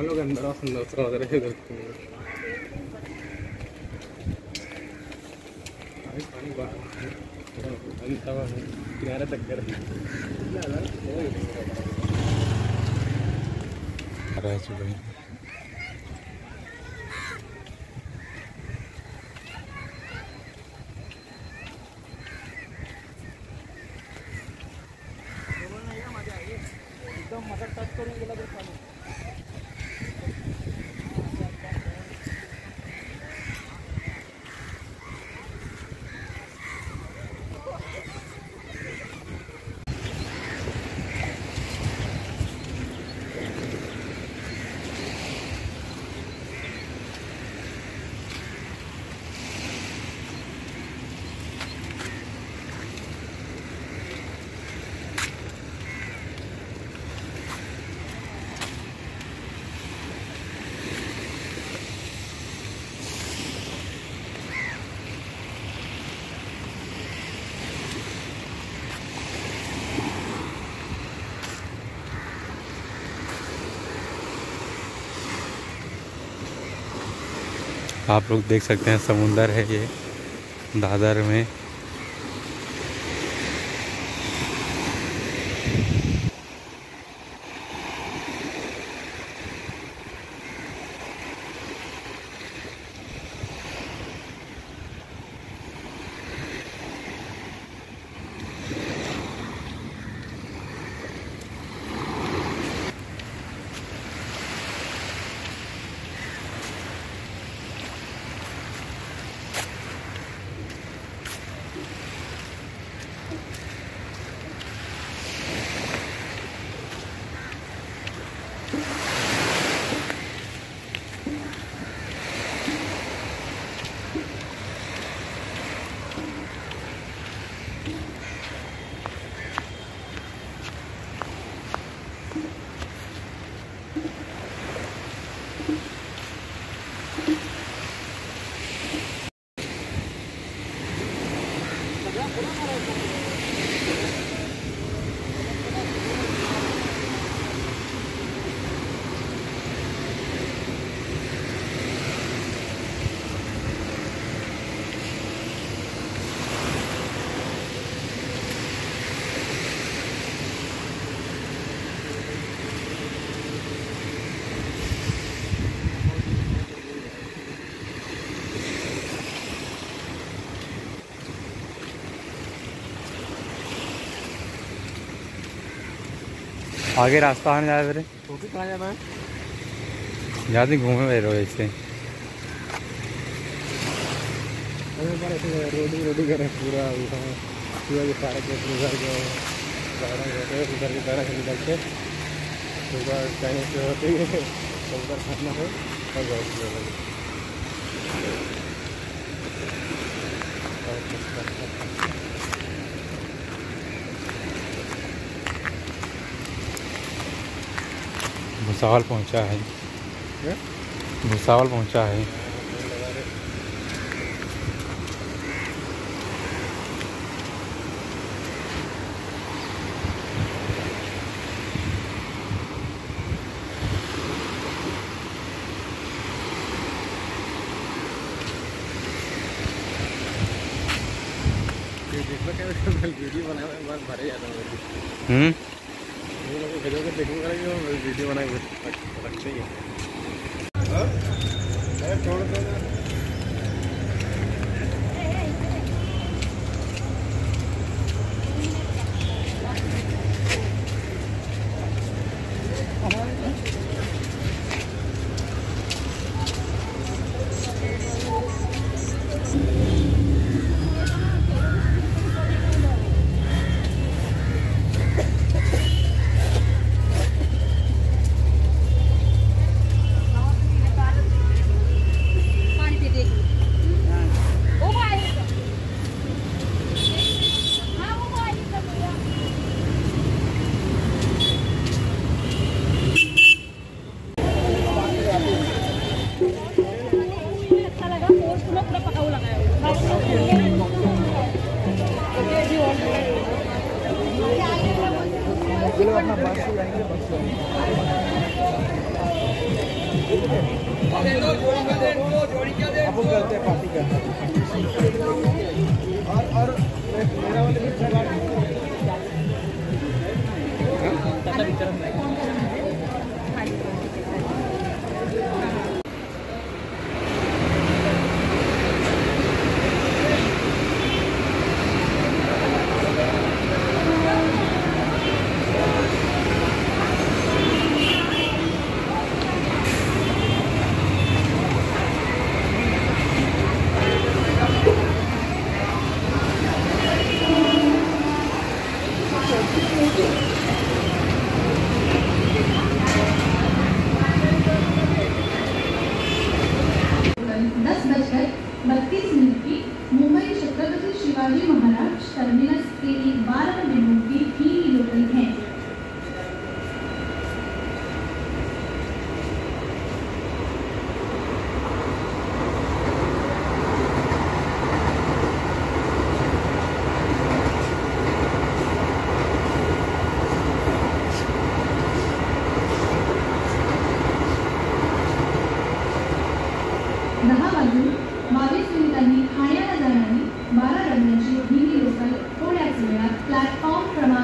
ಅವನು ಗಂಧರ ಸುಂದರ ಸಹೋದರ ಎದುರ್ತೀನಿ ಜ್ಞಾನ ತಕ್ಕರೆ ರಾಜು ಬೈ एकदम मदत टच करून गेला तर चालू आप लोग देख सकते हैं समुंदर है ये दादर में। आगे रास्ता आने जा रहे तो भी कहाँ जाना है? ज़्यादा घूमे अरे पर ऐसे रोडी रोडी करे पूरा पूरा ये सारे के उधर के उधर के गाना से निकल के। उधर चाइनीज़ से होते ही तो उधर खाना है और बहुत भुसावल पहुँचा है। भुसावल पहुँचा है। वीडियो भरे जाता हूँ। हम्म? वीडियो को देखने वाला वीडियो बनाएँगे। रखते ही छोड़ लोग अपना बस से जाएंगे बस से अपन करते हैं पार्टी करते हैं बत्तीस मिनट की मुंबई छत्रपति शिवाजी महाराज टर्मिनस के लिए बारह डिब्बों की ही। लोकल है बावीस मिनिटांनी ठाण्याला जाणारी बारा रंगांची हिंदी लोकल थोड्याच वेळात प्लॅटफॉर्म क्रमांक